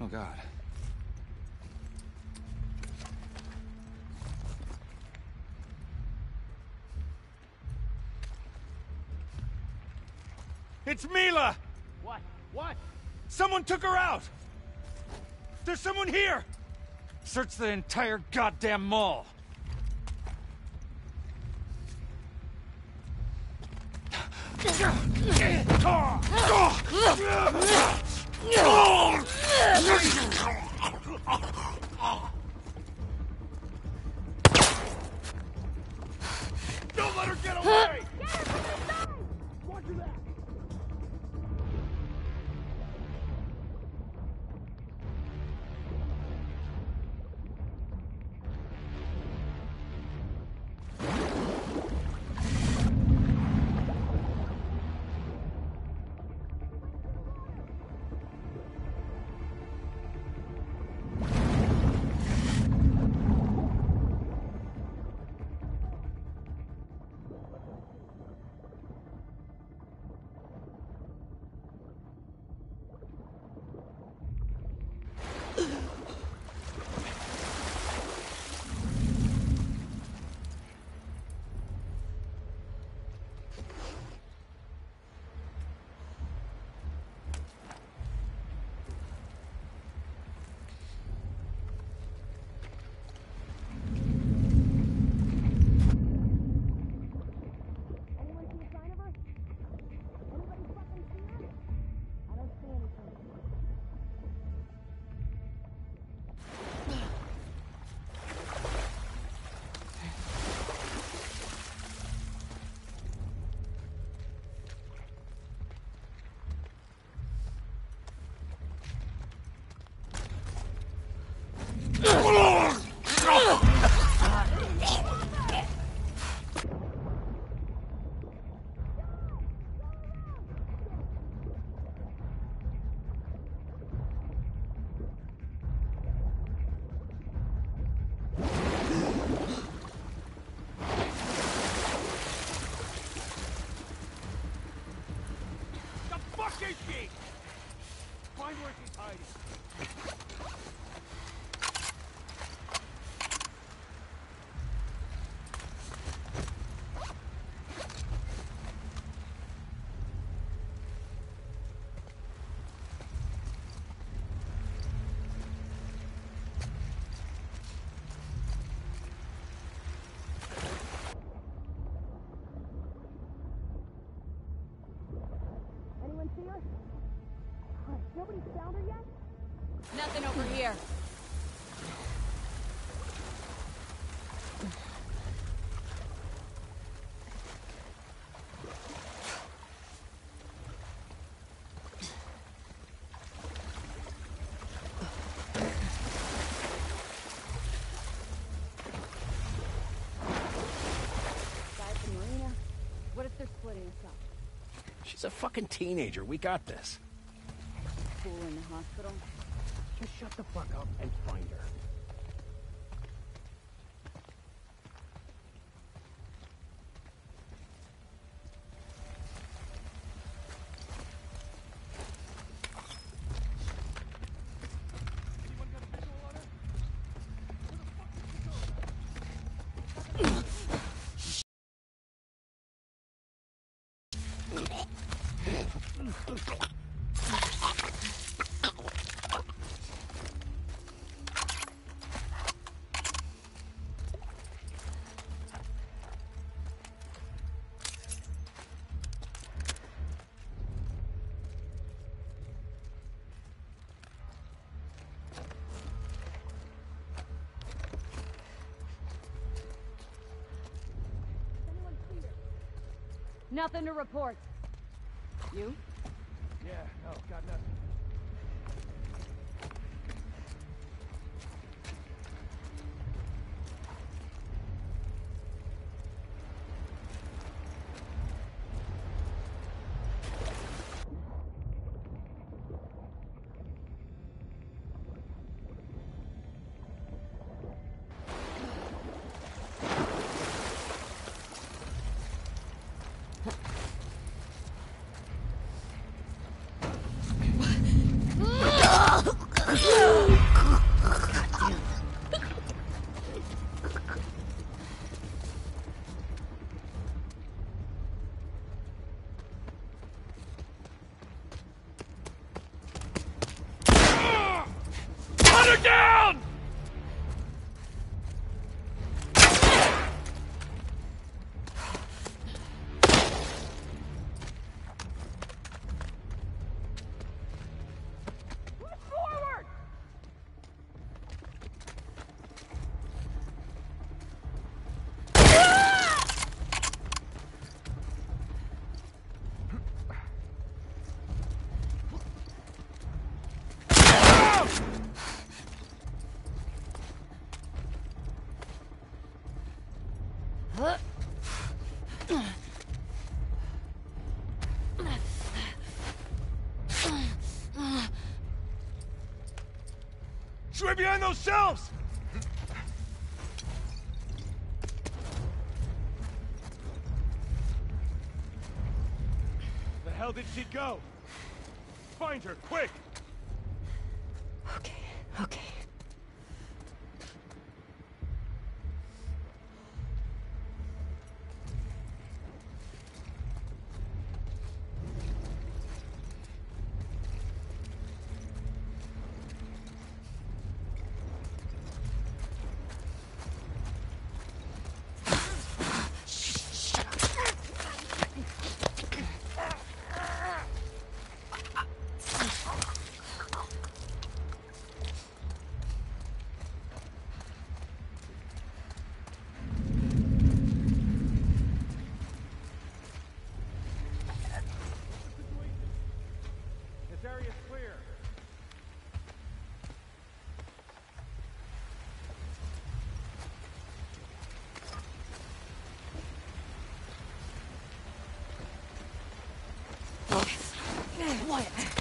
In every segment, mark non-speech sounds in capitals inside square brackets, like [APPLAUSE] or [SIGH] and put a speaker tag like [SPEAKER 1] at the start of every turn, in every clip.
[SPEAKER 1] Oh, God. It's Mila!
[SPEAKER 2] What? What?
[SPEAKER 1] Someone took her out! There's someone here! Search the entire goddamn mall! [LAUGHS]
[SPEAKER 3] Oh! Nobody found her yet?
[SPEAKER 4] Nothing over here.
[SPEAKER 3] Guy at the marina? What if they're splitting up?
[SPEAKER 2] She's a fucking teenager. We got this.
[SPEAKER 3] Hospital?
[SPEAKER 2] Just shut the fuck up and find her.
[SPEAKER 3] Nothing to report. You?
[SPEAKER 2] Yeah, no, got nothing.
[SPEAKER 1] Shoot right behind those shelves! the hell did she go? Find her, quick!
[SPEAKER 5] Fucker.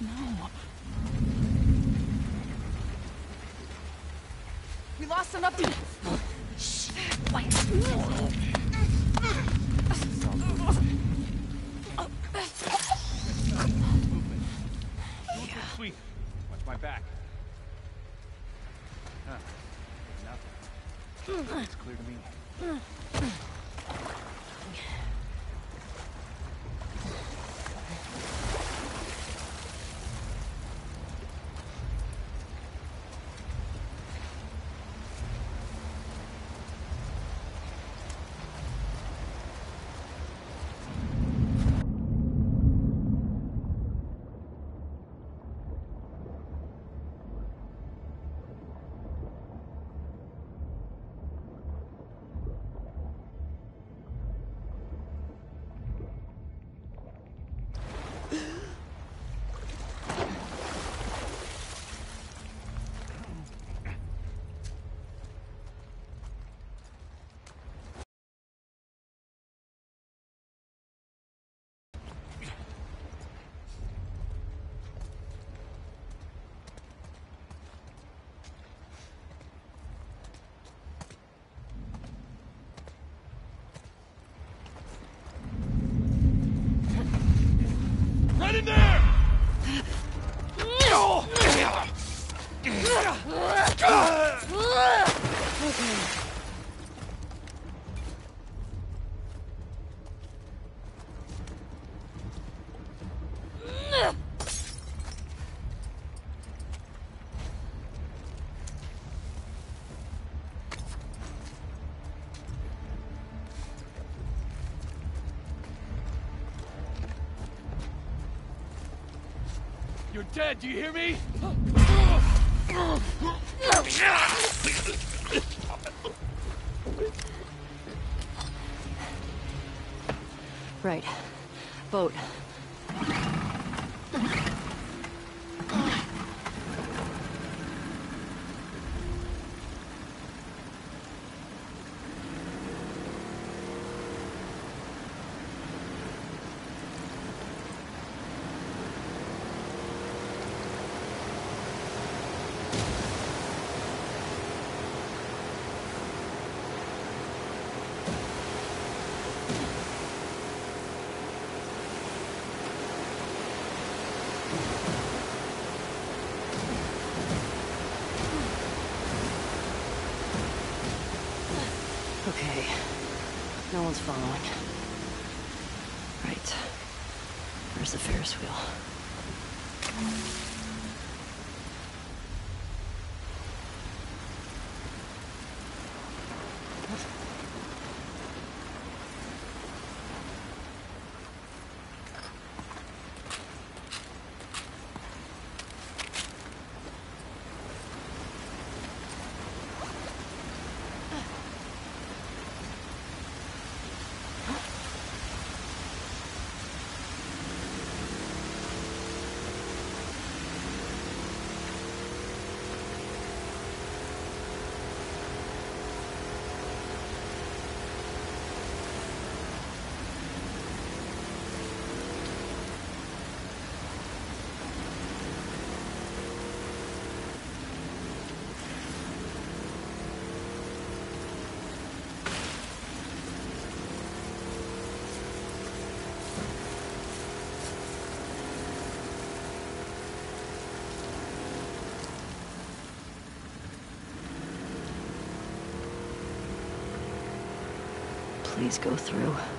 [SPEAKER 3] We lost some up.
[SPEAKER 1] Sweet. Watch my back. Nothing. It's clear to me. Right in there! You're dead, do you hear me?
[SPEAKER 5] Right. Boat. Please go through.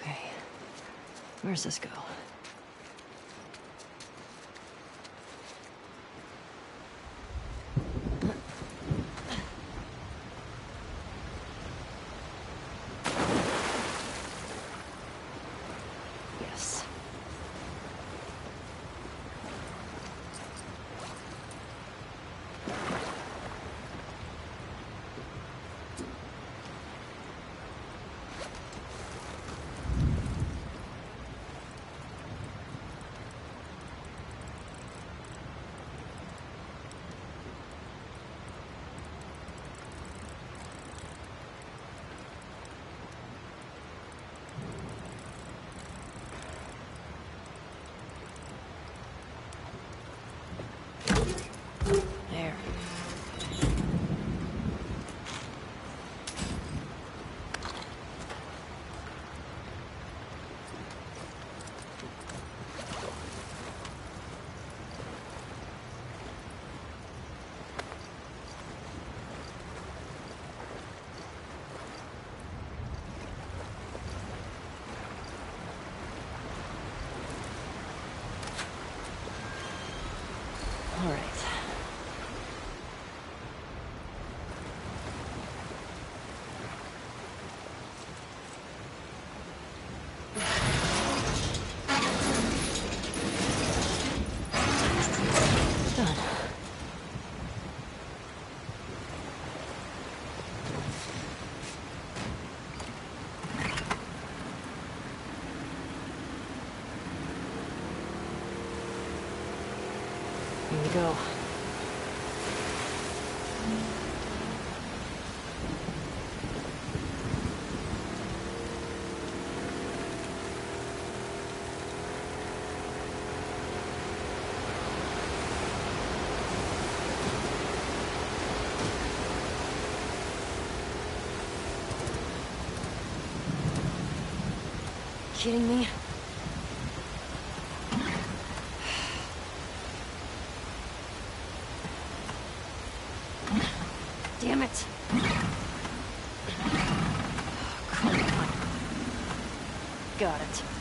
[SPEAKER 5] Okay. Where's this go? Kidding me? Damn it. On. Got it.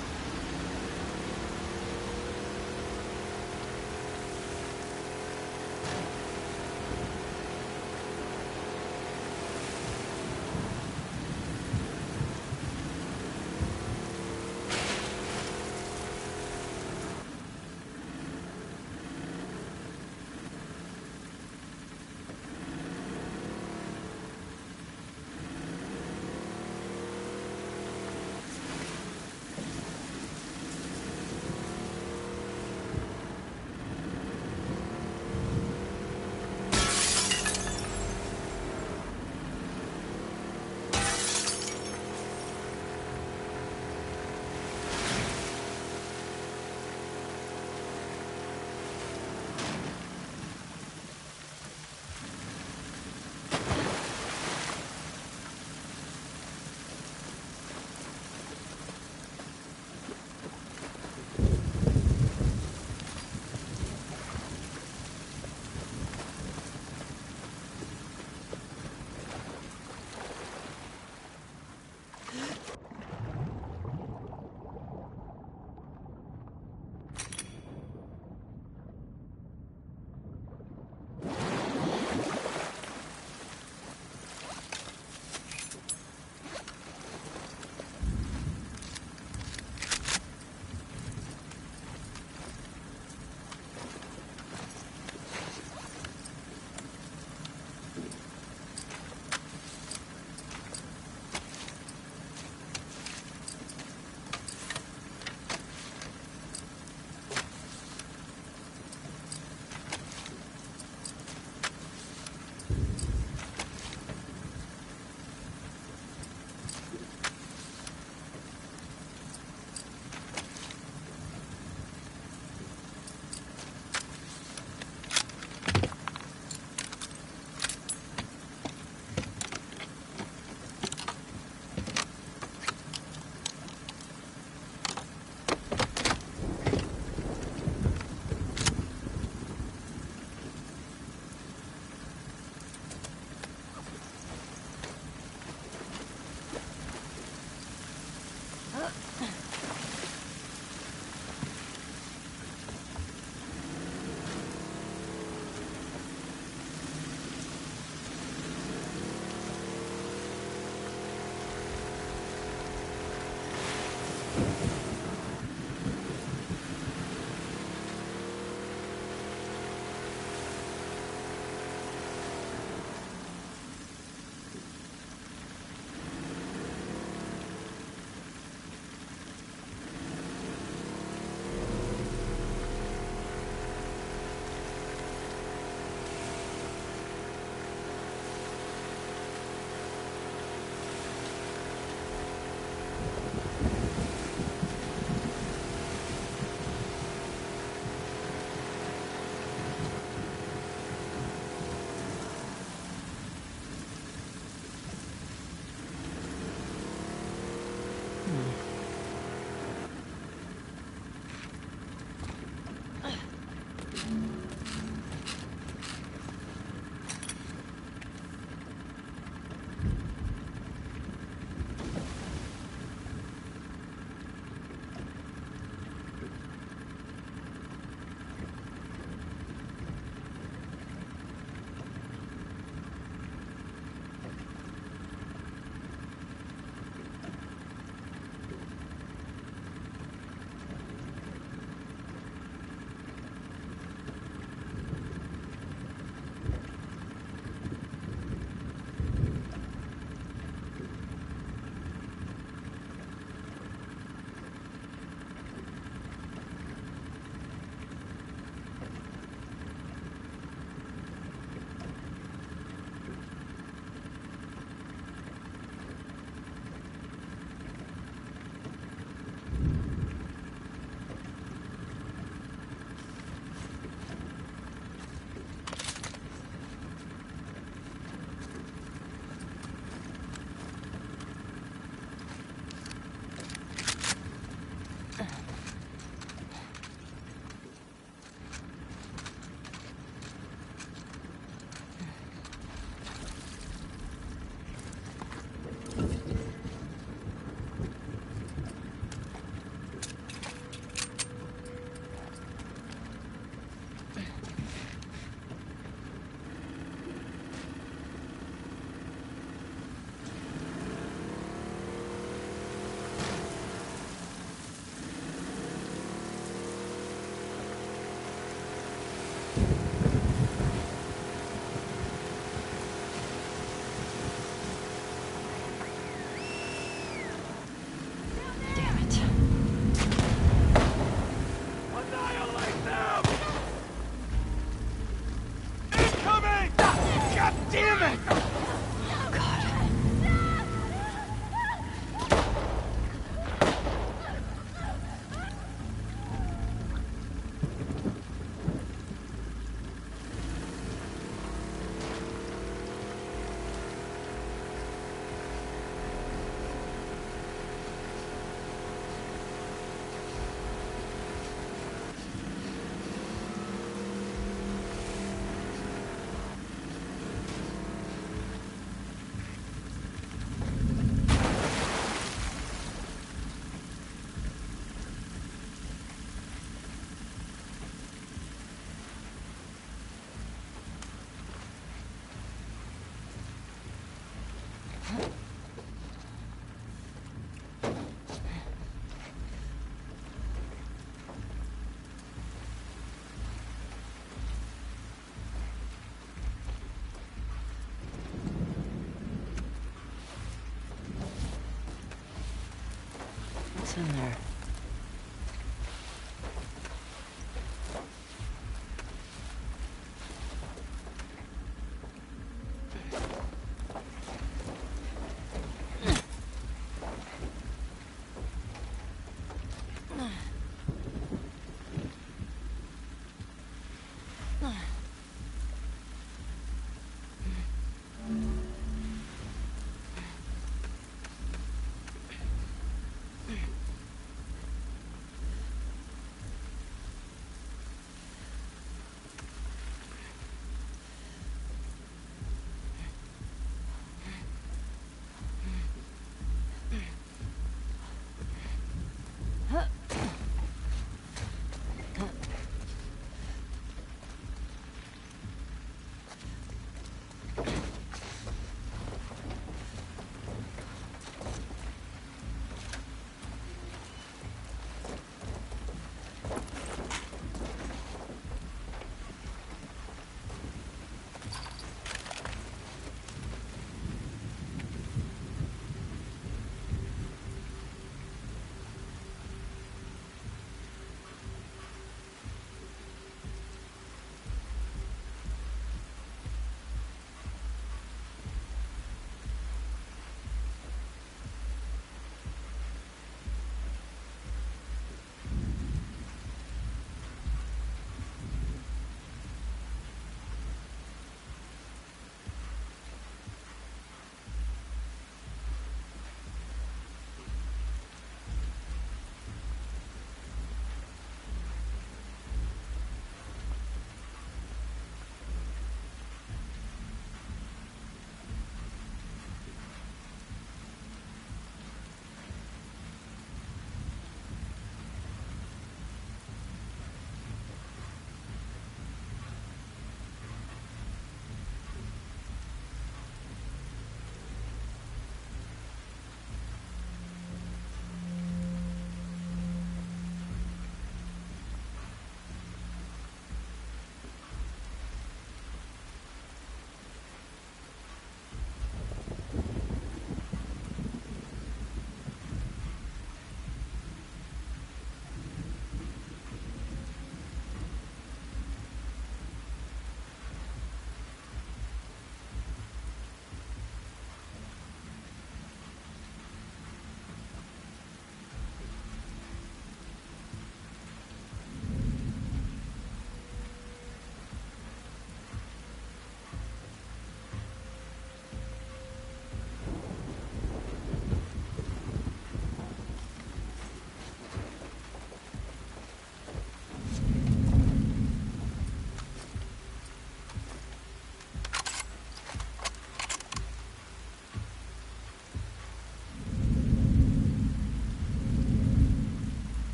[SPEAKER 5] In there?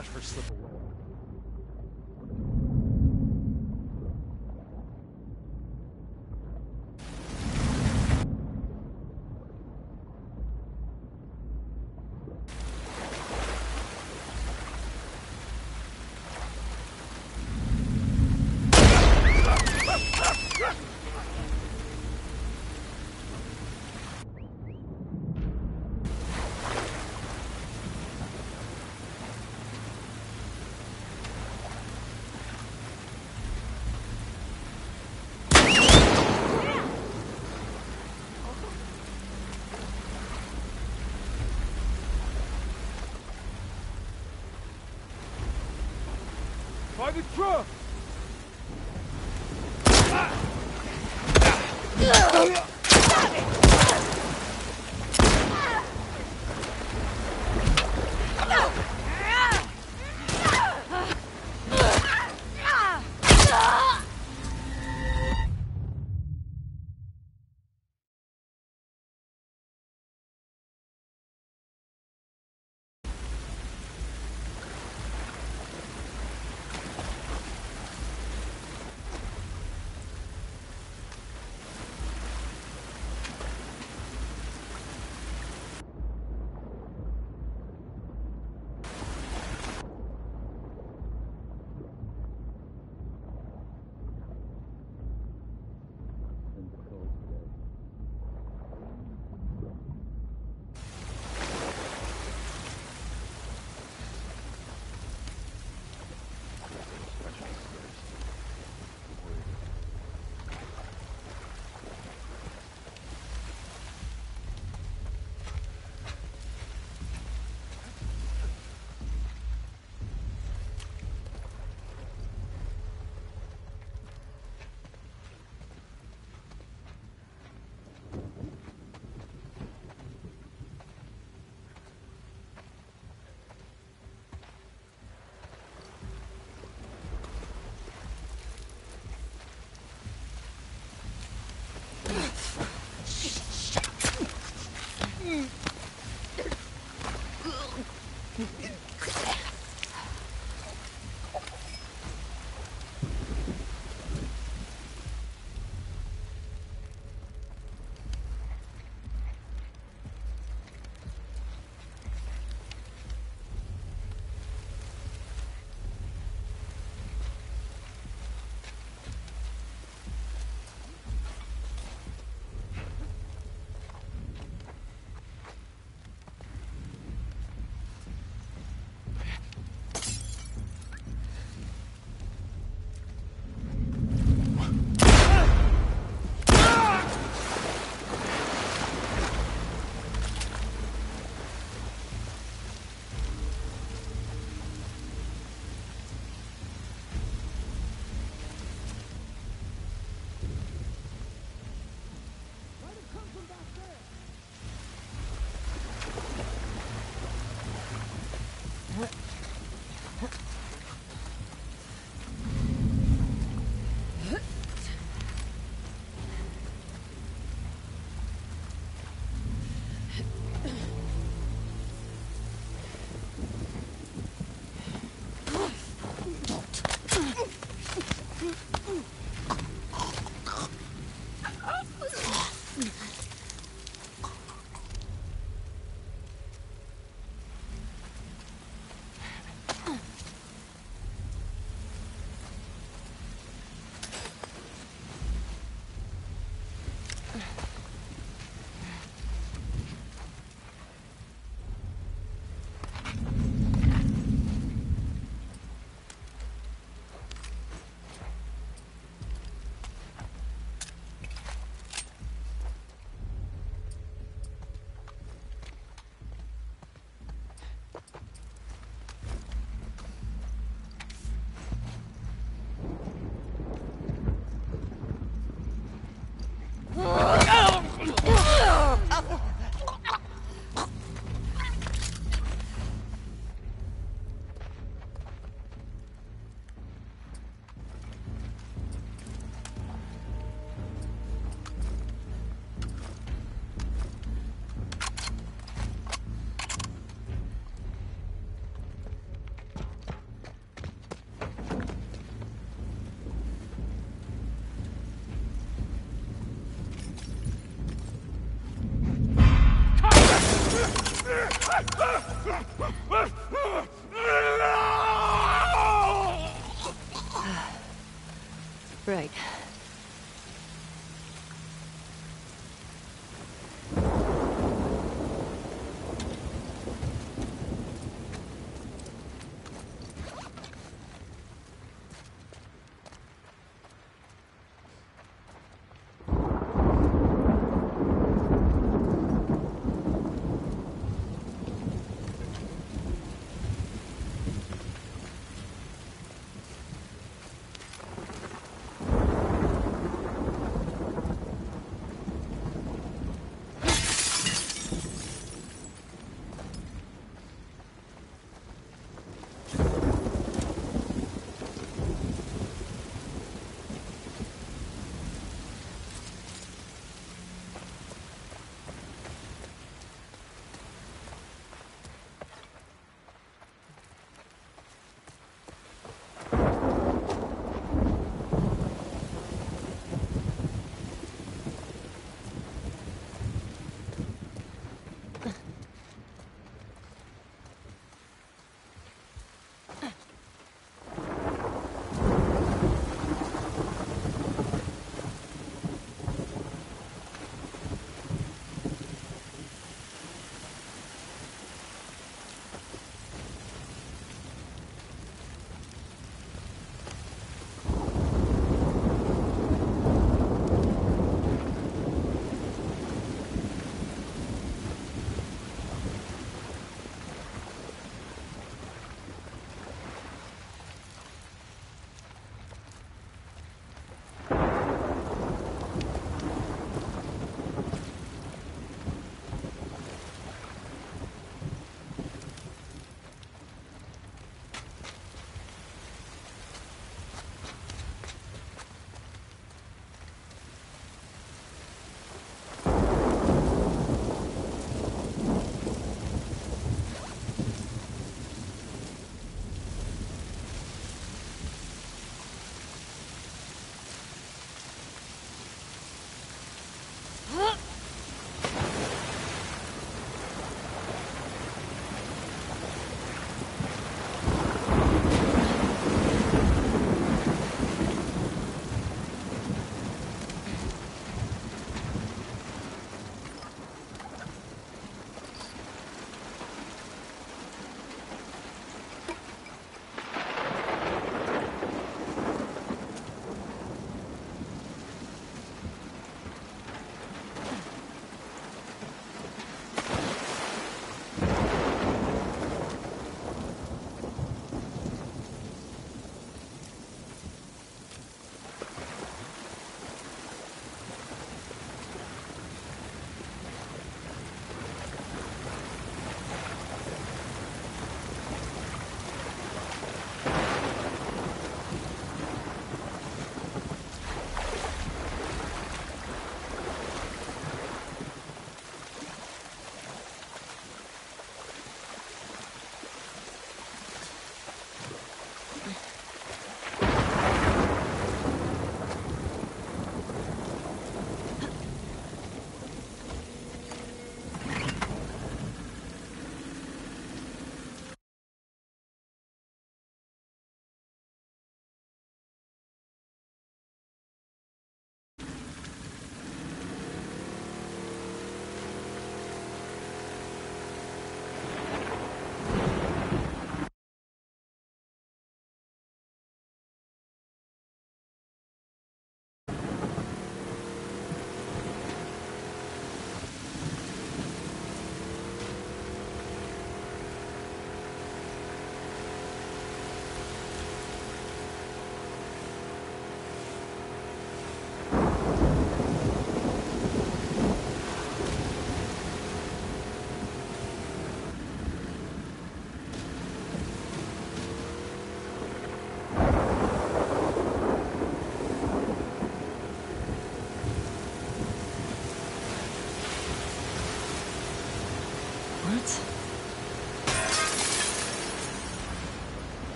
[SPEAKER 1] Let her slip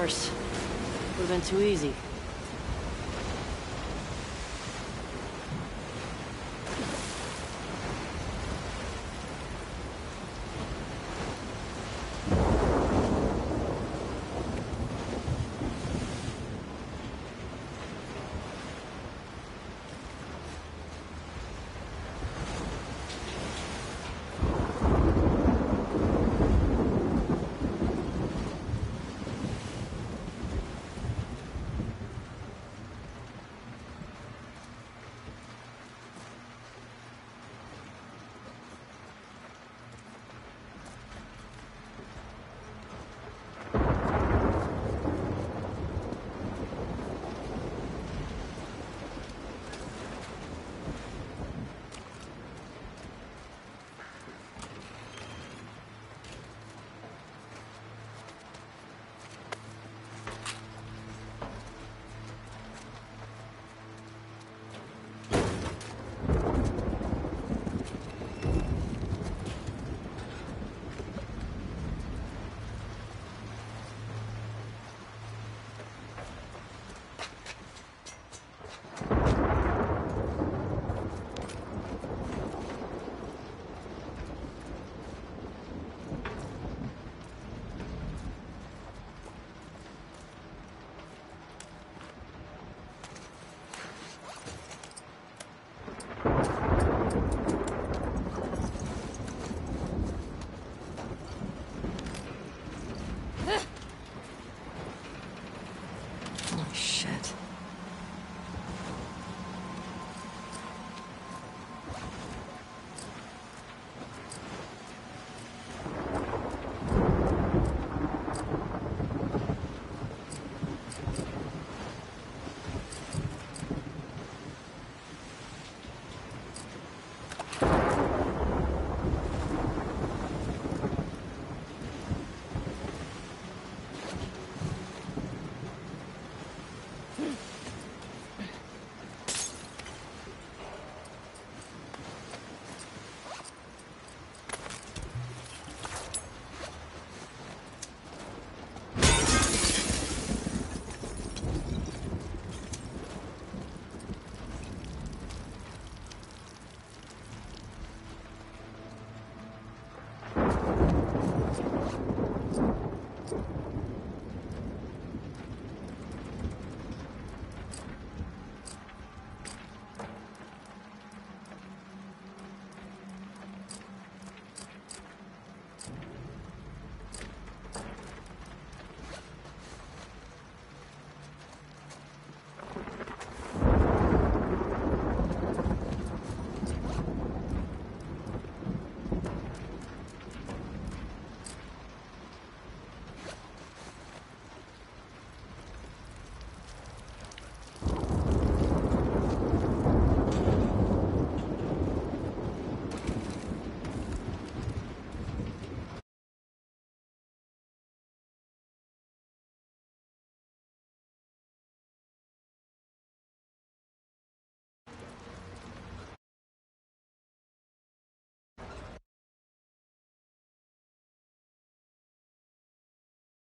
[SPEAKER 5] Course. Would've been too easy.